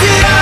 did I